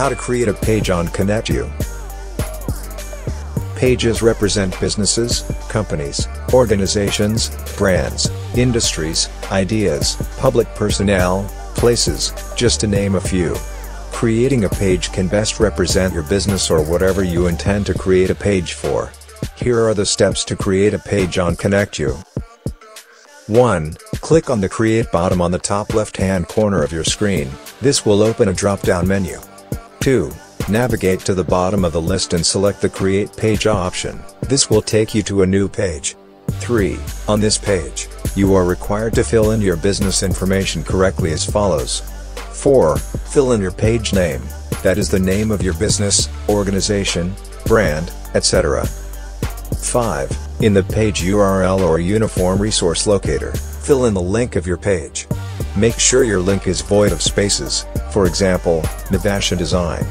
How to create a page on ConnectYu. Pages represent businesses, companies, organizations, brands, industries, ideas, public personnel, places, just to name a few. Creating a page can best represent your business or whatever you intend to create a page for. Here are the steps to create a page on ConnectYu. 1. Click on the Create bottom on the top left-hand corner of your screen, this will open a drop-down menu. 2. Navigate to the bottom of the list and select the Create Page option, this will take you to a new page. 3. On this page, you are required to fill in your business information correctly as follows. 4. Fill in your page name, that is the name of your business, organization, brand, etc. 5. In the page URL or Uniform Resource Locator, fill in the link of your page. Make sure your link is void of spaces, for example, Navasha Design.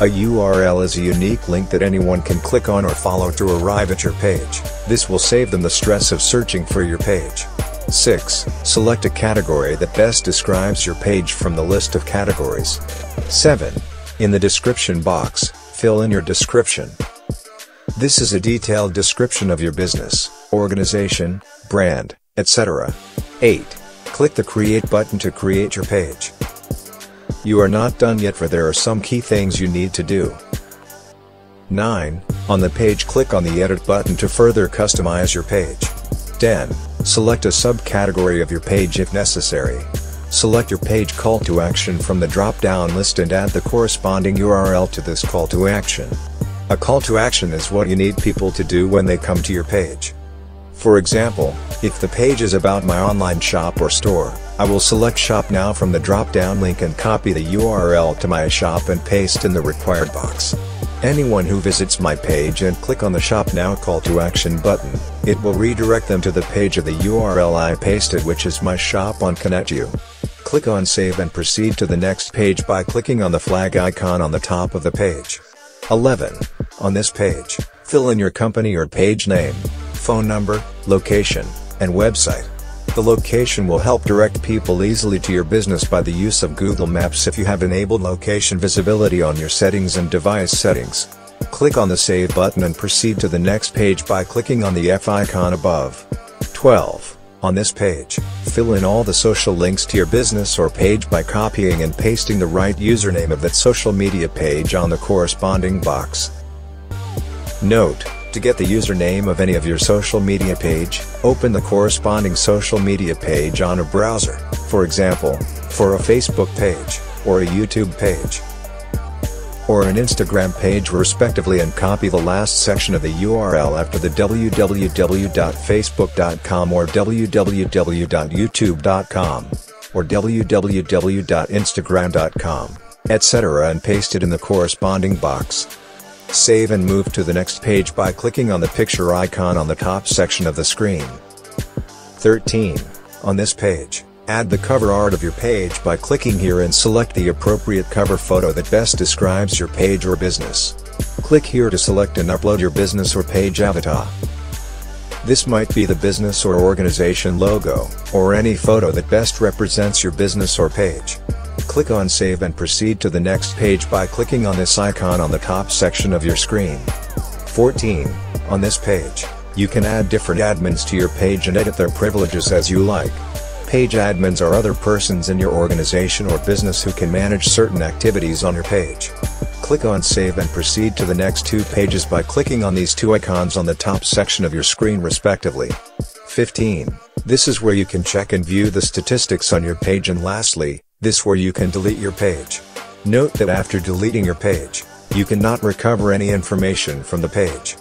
A URL is a unique link that anyone can click on or follow to arrive at your page. This will save them the stress of searching for your page. 6. Select a category that best describes your page from the list of categories. 7. In the description box, fill in your description. This is a detailed description of your business, organization, brand, etc. 8. Click the Create button to create your page. You are not done yet for there are some key things you need to do. 9. On the page click on the Edit button to further customize your page. 10. Select a subcategory of your page if necessary. Select your page call to action from the drop-down list and add the corresponding URL to this call to action. A call to action is what you need people to do when they come to your page. For example, if the page is about my online shop or store, I will select Shop Now from the drop-down link and copy the URL to my shop and paste in the required box. Anyone who visits my page and click on the Shop Now call to action button, it will redirect them to the page of the URL I pasted which is my shop on ConnectYu. Click on Save and proceed to the next page by clicking on the flag icon on the top of the page. 11. On this page, fill in your company or page name, phone number, location, and website. The location will help direct people easily to your business by the use of Google Maps if you have enabled location visibility on your settings and device settings. Click on the Save button and proceed to the next page by clicking on the F icon above. 12. On this page, fill in all the social links to your business or page by copying and pasting the right username of that social media page on the corresponding box. Note, to get the username of any of your social media page, open the corresponding social media page on a browser, for example, for a Facebook page, or a YouTube page, or an Instagram page respectively and copy the last section of the URL after the www.facebook.com or www.youtube.com, or www.instagram.com, etc. and paste it in the corresponding box. Save and move to the next page by clicking on the picture icon on the top section of the screen. 13. On this page, add the cover art of your page by clicking here and select the appropriate cover photo that best describes your page or business. Click here to select and upload your business or page avatar. This might be the business or organization logo, or any photo that best represents your business or page. Click on Save and proceed to the next page by clicking on this icon on the top section of your screen. 14. On this page, you can add different admins to your page and edit their privileges as you like. Page admins are other persons in your organization or business who can manage certain activities on your page. Click on Save and proceed to the next two pages by clicking on these two icons on the top section of your screen respectively. 15. This is where you can check and view the statistics on your page and lastly, this where you can delete your page. Note that after deleting your page, you cannot recover any information from the page.